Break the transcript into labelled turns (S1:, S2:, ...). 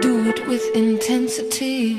S1: do it with intensity.